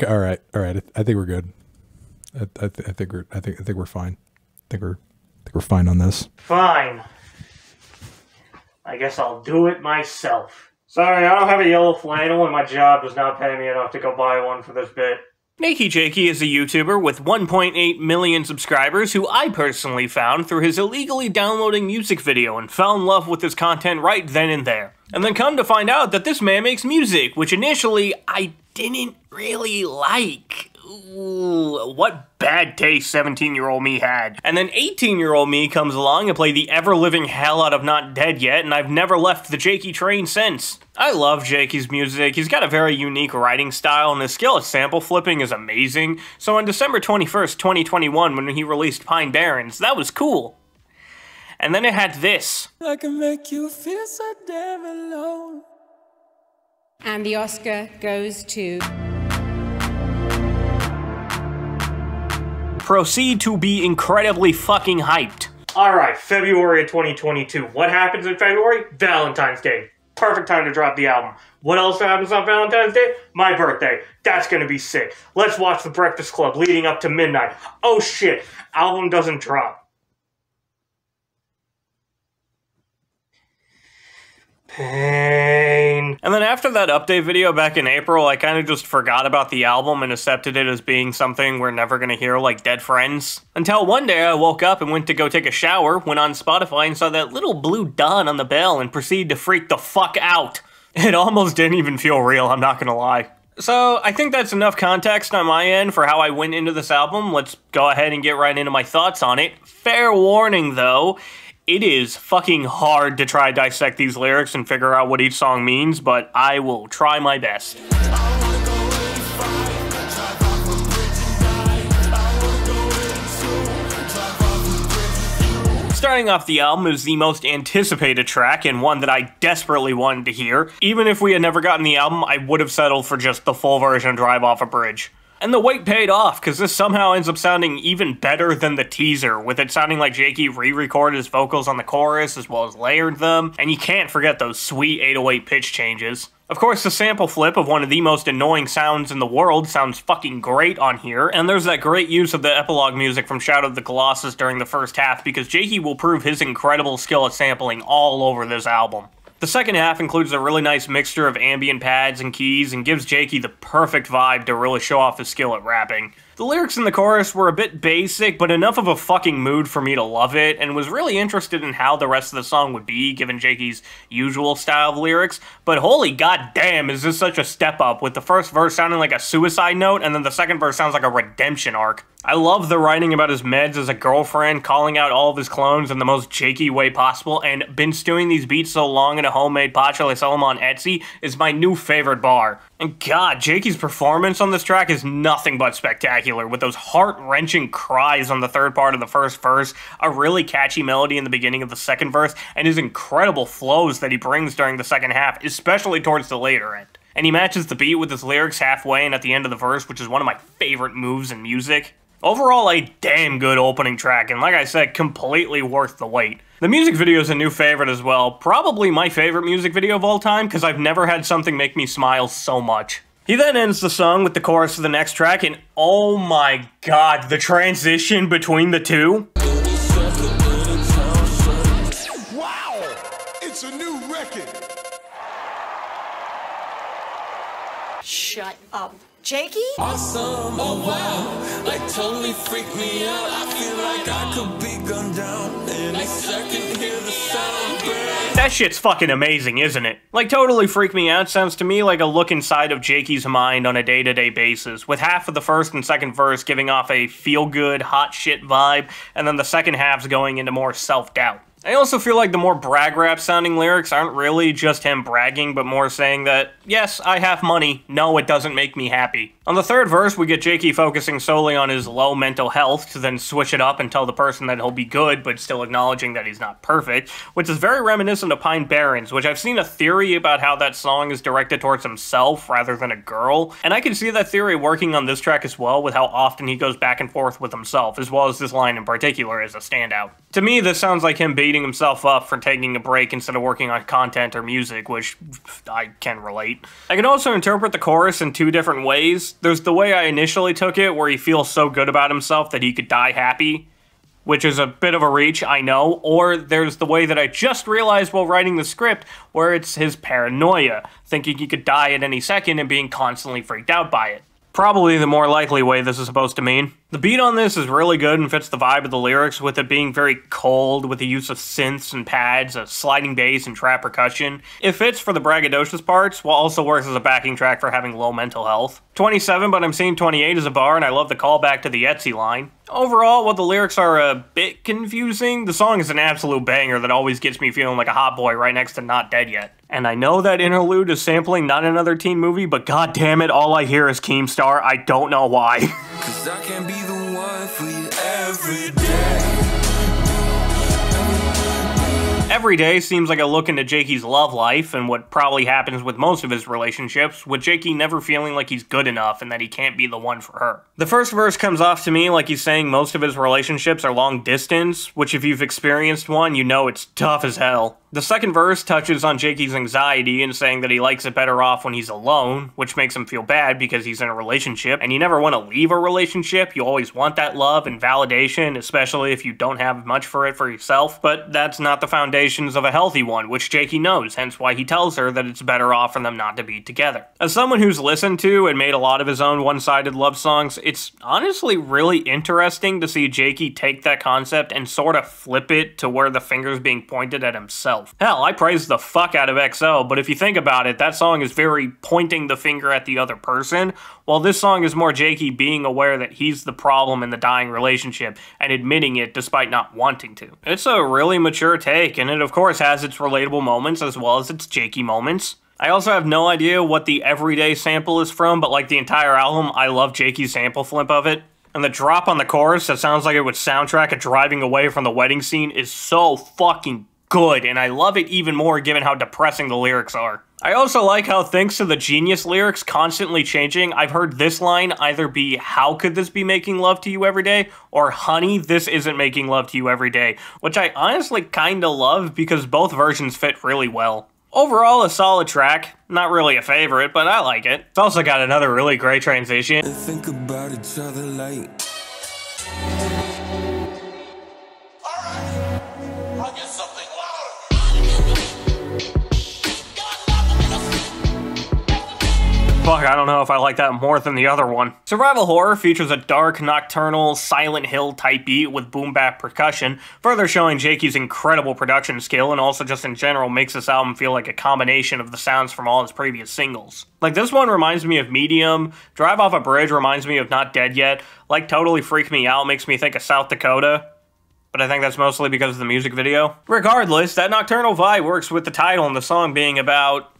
Okay, all right, all right. I, I think we're good. I, I, th- I think we're I think I think we're fine. I think we're I think we're fine on this. Fine. I guess I'll do it myself. Sorry, I don't have a yellow flannel and my job does not pay me enough to go buy one for this bit. Nakey Jakey is a YouTuber with 1.8 million subscribers who I personally found through his illegally downloading music video and fell in love with his content right then and there. And then come to find out that this man makes music, which initially I didn't really like. Ooh, what bad taste 17 year old me had. And then 18 year old me comes along and play the ever living hell out of Not Dead Yet, and I've never left the Jakey train since. I love Jakey's music. He's got a very unique writing style, and his skill at sample flipping is amazing. So on December 21st, 2021, when he released Pine Barrens, that was cool. And then it had this. I can make you feel so damn alone. And the Oscar goes to. Proceed to be incredibly fucking hyped. Alright, February of 2022. What happens in February? Valentine's Day. Perfect time to drop the album. What else happens on Valentine's Day? My birthday. That's gonna be sick. Let's watch The Breakfast Club leading up to midnight. Oh shit, album doesn't drop. Pain. And then after that update video back in April, I kind of just forgot about the album and accepted it as being something we're never gonna hear like Dead Friends. Until one day I woke up and went to go take a shower, went on Spotify and saw that little blue dot on the bell and proceeded to freak the fuck out. It almost didn't even feel real, I'm not gonna lie. So, I think that's enough context on my end for how I went into this album. Let's go ahead and get right into my thoughts on it. Fair warning though, it is fucking hard to try dissect these lyrics and figure out what each song means, but I will try my best. Starting off the album is the most anticipated track and one that I desperately wanted to hear. Even if we had never gotten the album, I would have settled for just the full version Drive Off a Bridge. And the wait paid off, because this somehow ends up sounding even better than the teaser, with it sounding like Jakey re recorded his vocals on the chorus as well as layered them, and you can't forget those sweet 808 pitch changes. Of course, the sample flip of one of the most annoying sounds in the world sounds fucking great on here, and there's that great use of the epilogue music from Shadow of the Colossus during the first half because Jakey will prove his incredible skill at sampling all over this album. The second half includes a really nice mixture of ambient pads and keys and gives Jakey the perfect vibe to really show off his skill at rapping. The lyrics in the chorus were a bit basic, but enough of a fucking mood for me to love it, and was really interested in how the rest of the song would be, given Jakey's usual style of lyrics. But holy goddamn, is this such a step up, with the first verse sounding like a suicide note, and then the second verse sounds like a redemption arc. I love the writing about his meds as a girlfriend, calling out all of his clones in the most Jakey way possible, and been stewing these beats so long in a homemade pacha I sell them on Etsy is my new favorite bar. And god, Jakey's performance on this track is nothing but spectacular, with those heart-wrenching cries on the third part of the first verse, a really catchy melody in the beginning of the second verse, and his incredible flows that he brings during the second half, especially towards the later end. And he matches the beat with his lyrics halfway and at the end of the verse, which is one of my favorite moves in music. Overall, a damn good opening track, and like I said, completely worth the wait. The music video is a new favorite as well, probably my favorite music video of all time, because I've never had something make me smile so much. He then ends the song with the chorus of the next track, and oh my god, the transition between the two. Wow! It's a new record. Shut up. Jakey? Awesome, oh wow. Like totally freak me out. I feel like I could be gunned down any second. Hear the sound break. That shit's fucking amazing, isn't it? Like, totally freak me out sounds to me like a look inside of Jakey's mind on a day to day basis, with half of the first and second verse giving off a feel good, hot shit vibe, and then the second half's going into more self doubt. I also feel like the more brag rap sounding lyrics aren't really just him bragging, but more saying that, yes, I have money, no, it doesn't make me happy. On the third verse, we get Jakey focusing solely on his low mental health to then switch it up and tell the person that he'll be good, but still acknowledging that he's not perfect, which is very reminiscent of Pine Barrens, which I've seen a theory about how that song is directed towards himself rather than a girl, and I can see that theory working on this track as well with how often he goes back and forth with himself, as well as this line in particular as a standout. To me, this sounds like him beating himself up for taking a break instead of working on content or music, which I can relate. I can also interpret the chorus in two different ways. There's the way I initially took it, where he feels so good about himself that he could die happy, which is a bit of a reach, I know. Or there's the way that I just realized while writing the script, where it's his paranoia, thinking he could die at any second and being constantly freaked out by it. Probably the more likely way this is supposed to mean. The beat on this is really good and fits the vibe of the lyrics, with it being very cold, with the use of synths and pads, a sliding bass, and trap percussion. It fits for the braggadocious parts, while also works as a backing track for having low mental health. 27, but I'm seeing 28 as a bar, and I love the callback to the Etsy line. Overall, while the lyrics are a bit confusing, the song is an absolute banger that always gets me feeling like a hot boy right next to Not Dead Yet. And I know that interlude is sampling not another teen movie, but god damn it, all I hear is Keemstar. I don't know why. for you every day. Every day seems like a look into Jakey's love life and what probably happens with most of his relationships, with Jakey never feeling like he's good enough and that he can't be the one for her. The first verse comes off to me like he's saying most of his relationships are long distance, which if you've experienced one, you know it's tough as hell. The second verse touches on Jakey's anxiety and saying that he likes it better off when he's alone, which makes him feel bad because he's in a relationship and you never want to leave a relationship. You always want that love and validation, especially if you don't have much for it for yourself. But that's not the foundations of a healthy one, which Jakey knows, hence why he tells her that it's better off for them not to be together. As someone who's listened to and made a lot of his own one sided love songs, it's honestly really interesting to see Jakey take that concept and sort of flip it to where the finger's being pointed at himself. Hell, I praise the fuck out of XL, but if you think about it, that song is very pointing the finger at the other person, while this song is more Jakey being aware that he's the problem in the dying relationship and admitting it despite not wanting to. It's a really mature take, and it of course has its relatable moments as well as its Jakey moments. I also have no idea what the everyday sample is from, but like the entire album, I love Jakey's sample flip of it. And the drop on the chorus that sounds like it would soundtrack a driving away from the wedding scene is so fucking good, and I love it even more given how depressing the lyrics are. I also like how, thanks to the genius lyrics constantly changing, I've heard this line either be, How could this be making love to you every day? or Honey, this isn't making love to you every day, which I honestly kinda love because both versions fit really well. Overall, a solid track. Not really a favorite, but I like it. It's also got another really great transition. Fuck, I don't know if I like that more than the other one. Survival Horror features a dark, nocturnal, Silent Hill type beat with boom bap percussion, further showing Jakey's incredible production skill and also just in general makes this album feel like a combination of the sounds from all his previous singles. Like this one reminds me of Medium, Drive Off a Bridge reminds me of Not Dead Yet, like Totally Freak Me Out makes me think of South Dakota, but I think that's mostly because of the music video. Regardless, that nocturnal vibe works with the title and the song being about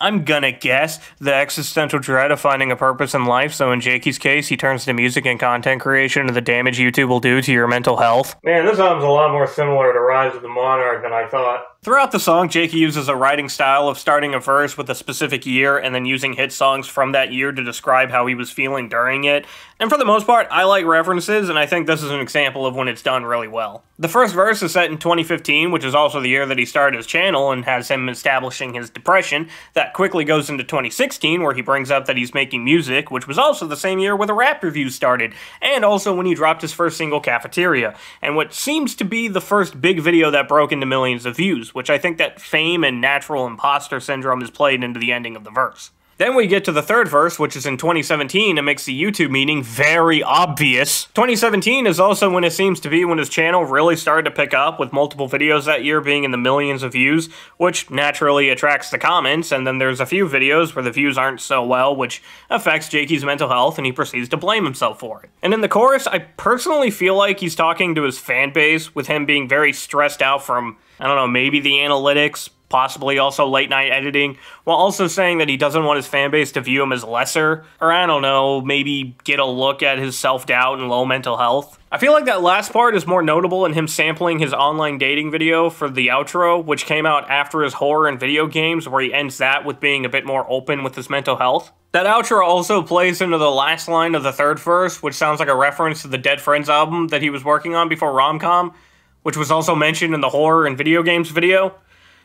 I'm gonna guess the existential dread of finding a purpose in life. So in Jakey's case, he turns to music and content creation and the damage YouTube will do to your mental health. Man, this album's a lot more similar to Rise of the Monarch than I thought. Throughout the song, Jakey uses a writing style of starting a verse with a specific year and then using hit songs from that year to describe how he was feeling during it. And for the most part, I like references, and I think this is an example of when it's done really well. The first verse is set in 2015, which is also the year that he started his channel and has him establishing his depression. That quickly goes into 2016, where he brings up that he's making music, which was also the same year where the rap review started, and also when he dropped his first single, Cafeteria, and what seems to be the first big video that broke into millions of views, which I think that fame and natural imposter syndrome is played into the ending of the verse. Then we get to the third verse, which is in 2017 and makes the YouTube meaning very obvious. 2017 is also when it seems to be when his channel really started to pick up, with multiple videos that year being in the millions of views, which naturally attracts the comments, and then there's a few videos where the views aren't so well, which affects Jakey's mental health, and he proceeds to blame himself for it. And in the chorus, I personally feel like he's talking to his fan base, with him being very stressed out from, I don't know, maybe the analytics, possibly also late night editing, while also saying that he doesn't want his fan base to view him as lesser, or I don't know, maybe get a look at his self doubt and low mental health. I feel like that last part is more notable in him sampling his online dating video for the outro, which came out after his horror and video games, where he ends that with being a bit more open with his mental health. That outro also plays into the last line of the third verse, which sounds like a reference to the Dead Friends album that he was working on before Romcom, which was also mentioned in the horror and video games video.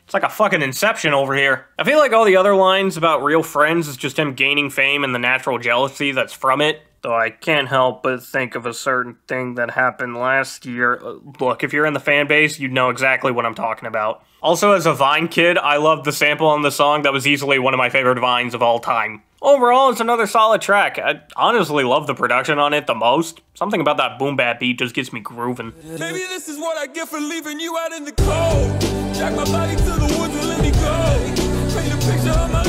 It's like a fucking inception over here. I feel like all the other lines about real friends is just him gaining fame and the natural jealousy that's from it. Though I can't help but think of a certain thing that happened last year. Look, if you're in the fan base, you'd know exactly what I'm talking about. Also, as a Vine kid, I loved the sample on the song that was easily one of my favorite Vines of all time. Overall, it's another solid track. I honestly love the production on it the most. Something about that boom bap beat just gets me grooving. Maybe this is what I get for leaving you out in the cold. Jack my body to the woods and let me go. Paint a picture of my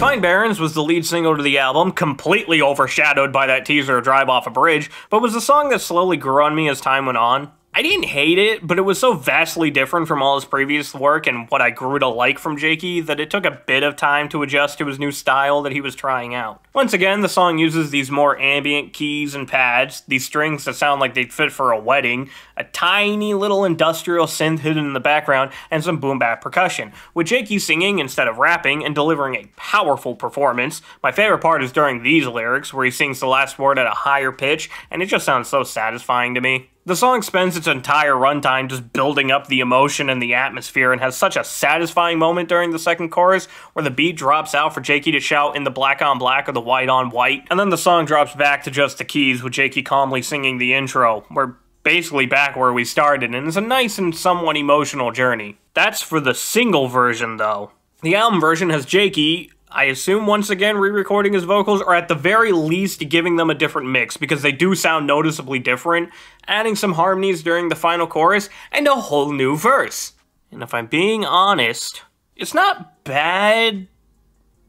Pine Barrens was the lead single to the album, completely overshadowed by that teaser Drive Off a Bridge, but was a song that slowly grew on me as time went on. I didn't hate it, but it was so vastly different from all his previous work and what I grew to like from Jakey that it took a bit of time to adjust to his new style that he was trying out. Once again, the song uses these more ambient keys and pads, these strings that sound like they'd fit for a wedding, a tiny little industrial synth hidden in the background, and some boom bap percussion, with Jakey singing instead of rapping and delivering a powerful performance. My favorite part is during these lyrics, where he sings the last word at a higher pitch, and it just sounds so satisfying to me. The song spends its entire runtime just building up the emotion and the atmosphere and has such a satisfying moment during the second chorus where the beat drops out for Jakey to shout in the black on black or the white on white, and then the song drops back to just the keys with Jakey calmly singing the intro. We're basically back where we started, and it's a nice and somewhat emotional journey. That's for the single version though. The album version has Jakey, I assume once again re recording his vocals, or at the very least giving them a different mix because they do sound noticeably different, adding some harmonies during the final chorus, and a whole new verse. And if I'm being honest, it's not bad,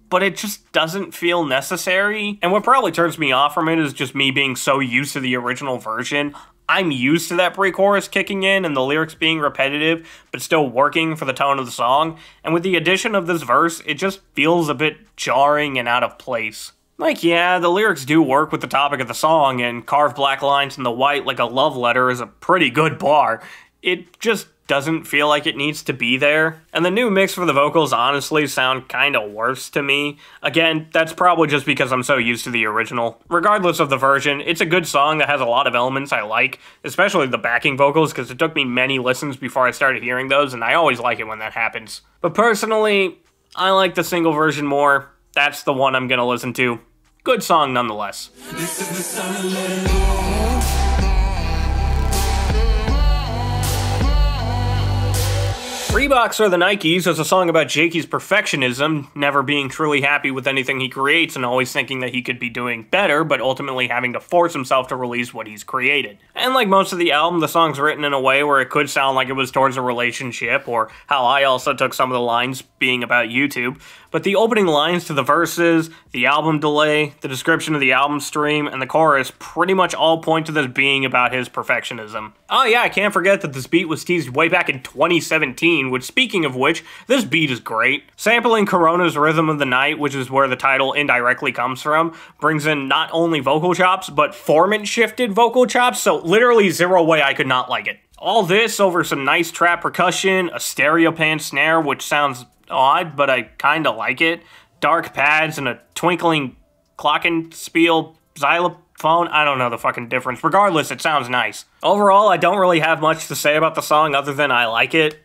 but it just doesn't feel necessary. And what probably turns me off from it is just me being so used to the original version. I'm used to that pre chorus kicking in and the lyrics being repetitive, but still working for the tone of the song. And with the addition of this verse, it just feels a bit jarring and out of place. Like, yeah, the lyrics do work with the topic of the song, and carve black lines in the white like a love letter is a pretty good bar. It just doesn't feel like it needs to be there. And the new mix for the vocals honestly sound kind of worse to me. Again, that's probably just because I'm so used to the original. Regardless of the version, it's a good song that has a lot of elements I like, especially the backing vocals because it took me many listens before I started hearing those and I always like it when that happens. But personally, I like the single version more. That's the one I'm to listen to. Good song nonetheless. Reeboks or the Nikes is a song about Jakey's perfectionism, never being truly happy with anything he creates and always thinking that he could be doing better, but ultimately having to force himself to release what he's created. And like most of the album, the song's written in a way where it could sound like it was towards a relationship, or how I also took some of the lines being about YouTube. But the opening lines to the verses, the album delay, the description of the album stream, and the chorus pretty much all point to this being about his perfectionism. Oh yeah, I can't forget that this beat was teased way back in 2017, which speaking of which, this beat is great. Sampling Corona's Rhythm of the Night, which is where the title indirectly comes from, brings in not only vocal chops, but formant shifted vocal chops, so literally zero way I could not like it. All this over some nice trap percussion, a stereo pan snare, which sounds odd, but I kinda like it, dark pads, and a twinkling glockenspiel xylophone. I don't know the fucking difference. Regardless, it sounds nice. Overall, I don't really have much to say about the song other than I like it.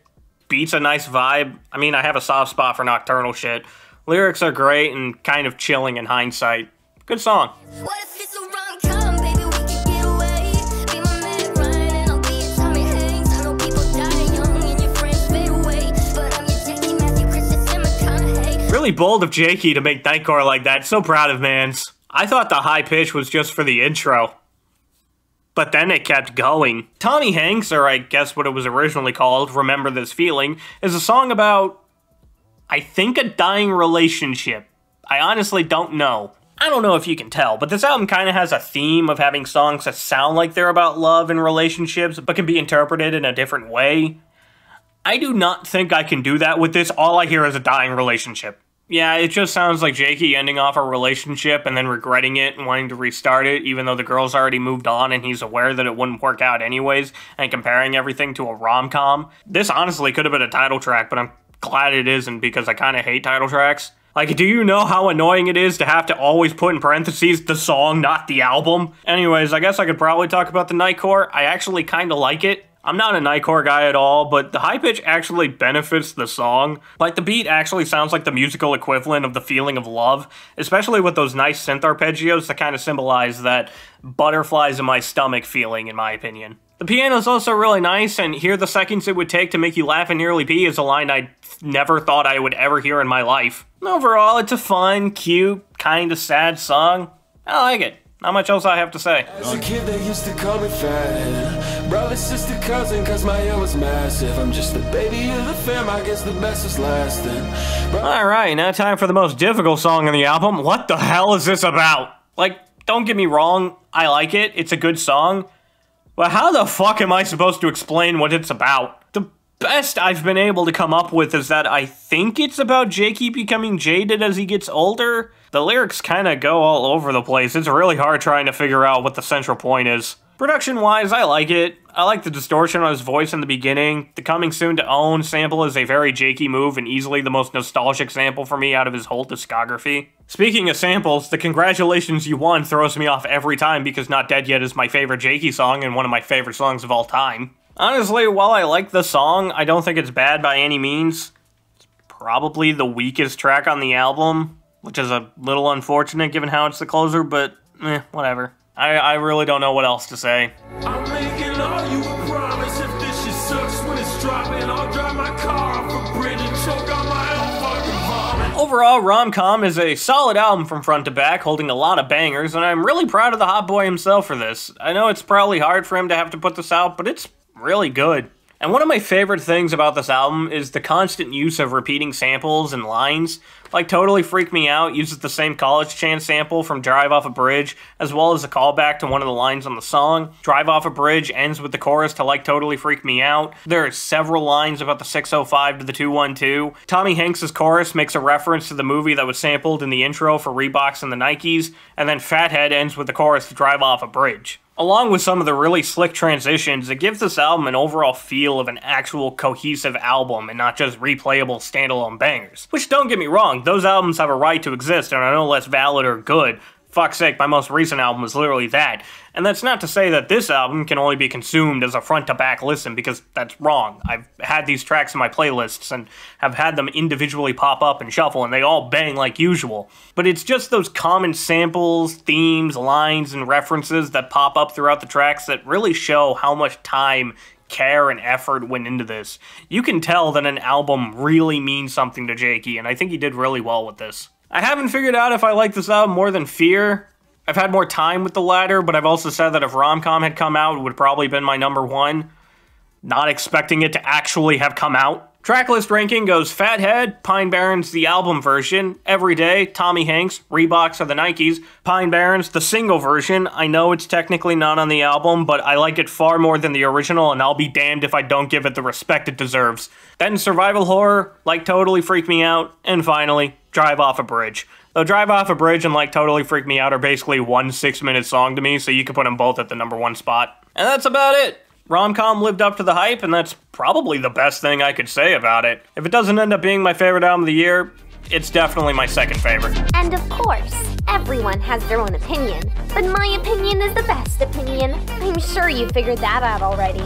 Beats a nice vibe. I mean, I have a soft spot for nocturnal shit. Lyrics are great and kind of chilling in hindsight. Good song. Really bold of Jakey to make Nightcore like that. So proud of Mans. I thought the high pitch was just for the intro. But then it kept going. Tommy Hanks, or I guess what it was originally called, Remember This Feeling, is a song about, I think, a dying relationship. I honestly don't know. I don't know if you can tell, but this album kind of has a theme of having songs that sound like they're about love and relationships, but can be interpreted in a different way. I do not think I can do that with this. All I hear is a dying relationship. Yeah, it just sounds like Jakey ending off a relationship and then regretting it and wanting to restart it, even though the girl's already moved on and he's aware that it wouldn't work out anyways, and comparing everything to a rom com. This honestly could have been a title track, but I'm glad it isn't because I kind of hate title tracks. Like, do you know how annoying it is to have to always put in parentheses the song, not the album? Anyways, I guess I could probably talk about the Nightcore. I actually kind of like it. I'm not a Nightcore guy at all, but the high pitch actually benefits the song. Like, the beat actually sounds like the musical equivalent of the feeling of love, especially with those nice synth arpeggios that kind of symbolize that butterflies in my stomach feeling, in my opinion. The piano's also really nice, and here the seconds it would take to make you laugh and nearly pee is a line I never thought I would ever hear in my life. Overall, it's a fun, cute, kinda sad song. I like it. Not much else I have to say. As a kid, they used to call me fat. Brother, sister, cousin, cause my hair was massive. I'm just the baby of the fam, I guess the best is lasting. Alright, now time for the most difficult song on the album. What the hell is this about? Like, don't get me wrong, I like it, it's a good song. But how the fuck am I supposed to explain what it's about? The best I've been able to come up with is that I think it's about Jakey becoming jaded as he gets older. The lyrics kinda go all over the place. It's really hard trying to figure out what the central point is. Production wise, I like it. I like the distortion on his voice in the beginning. The coming soon to own sample is a very Jakey move and easily the most nostalgic sample for me out of his whole discography. Speaking of samples, the Congratulations You Won throws me off every time because Not Dead Yet is my favorite Jakey song and one of my favorite songs of all time. Honestly, while I like the song, I don't think it's bad by any means. It's probably the weakest track on the album, which is a little unfortunate given how it's the closer, but eh, whatever. I, I really don't know what else to say. I'm making all you a promise. If this shit sucks when it's dropping, I'll drive my car off a bridge and choke on my own fucking vomit. Overall, Romcom is a solid album from front to back, holding a lot of bangers, and I'm really proud of the Hot Boy himself for this. I know it's probably hard for him to have to put this out, but it's really good. And one of my favorite things about this album is the constant use of repeating samples and lines. Like Totally Freak Me Out uses the same college chant sample from Drive Off a Bridge, as well as a callback to one of the lines on the song. Drive Off a Bridge ends with the chorus to Like Totally Freak Me Out. There are several lines about the 605 to the 212. Tommy Hanks' chorus makes a reference to the movie that was sampled in the intro for Reeboks and the Nikes, and then Fathead ends with the chorus to Drive Off a Bridge. Along with some of the really slick transitions, it gives this album an overall feel of an actual cohesive album and not just replayable standalone bangers. Which don't get me wrong, those albums have a right to exist and are no less valid or good. Fuck's sake, my most recent album is literally that. And that's not to say that this album can only be consumed as a front to back listen, because that's wrong. I've had these tracks in my playlists and have had them individually pop up and shuffle, and they all bang like usual. But it's just those common samples, themes, lines, and references that pop up throughout the tracks that really show how much time care and effort went into this. You can tell that an album really means something to Jakey, and I think he did really well with this. I haven't figured out if I like this album more than Fear. I've had more time with the latter, but I've also said that if Romcom had come out, it would probably been my number one. Not expecting it to actually have come out. Tracklist ranking goes Fathead, Pine Barrens, the album version, Everyday, Tommy Hanks, Reeboks are the Nikes, Pine Barrens, the single version. I know it's technically not on the album, but I like it far more than the original, and I'll be damned if I don't give it the respect it deserves. Then Survival Horror, like Totally Freak Me Out, and finally, Drive Off a Bridge. Though Drive Off a Bridge and Like Totally Freak Me Out are basically one six minute song to me, so you could put them both at the number one spot. And that's about it. Romcom lived up to the hype, and that's probably the best thing I could say about it. If it doesn't end up being my favorite album of the year, it's definitely my second favorite. And of course, everyone has their own opinion. But my opinion is the best opinion. I'm sure you figured that out already.